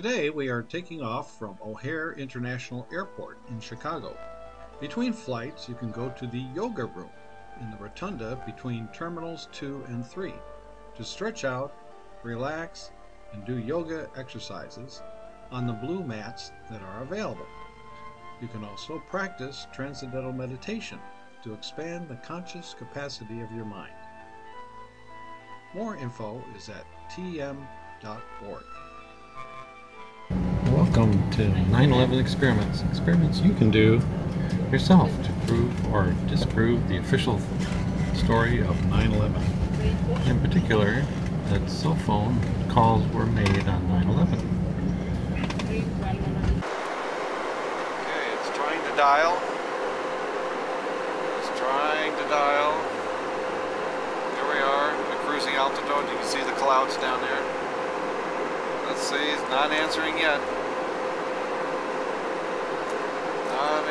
Today we are taking off from O'Hare International Airport in Chicago. Between flights, you can go to the yoga room in the rotunda between terminals 2 and 3 to stretch out, relax, and do yoga exercises on the blue mats that are available. You can also practice transcendental meditation to expand the conscious capacity of your mind. More info is at tm.org. Welcome to 9-11 Experiments. Experiments you can do yourself to prove or disprove the official story of 9-11. In particular, that cell phone calls were made on 9-11. Okay, it's trying to dial. It's trying to dial. Here we are, cruising altitude. You can see the clouds down there. Let's see, it's not answering yet. Not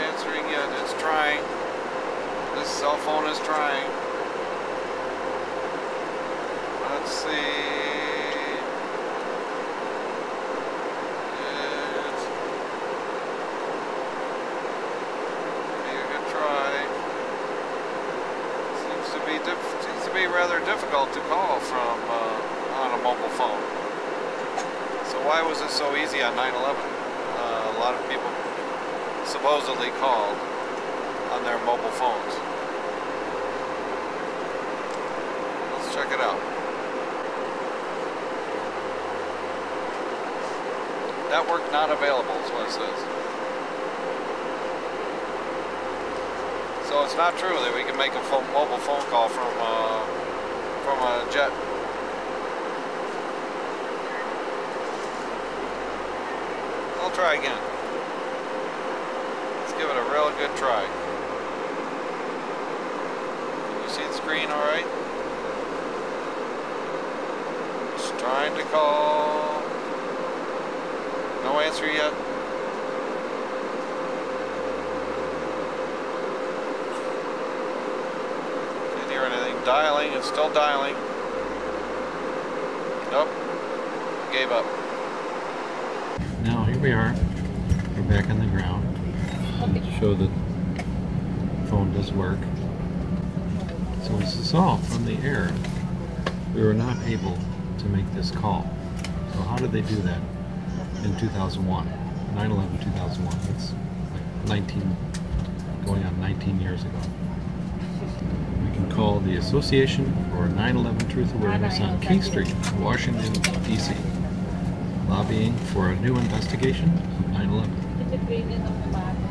yet. It's trying. This cell phone is trying. Let's see. Rather difficult to call from uh, on a mobile phone. So why was it so easy on 9/11? Uh, a lot of people supposedly called on their mobile phones. Let's check it out. Network not available is what it says. So it's not true that we can make a phone, mobile phone call from uh, from a jet. I'll try again. Give it a real good try. Can you see the screen all right? Just trying to call. No answer yet. Didn't hear anything. Dialing. It's still dialing. Nope. Gave up. Now here we are. We're back on the ground. To show that the phone does work. So this is all from the air. We were not able to make this call. So how did they do that in 2001? 9-11 2001. That's like 19, going on 19 years ago. We can call the Association for 9-11 Truth Awareness on King Street, Washington, D.C lobbying for a new investigation of 9-11.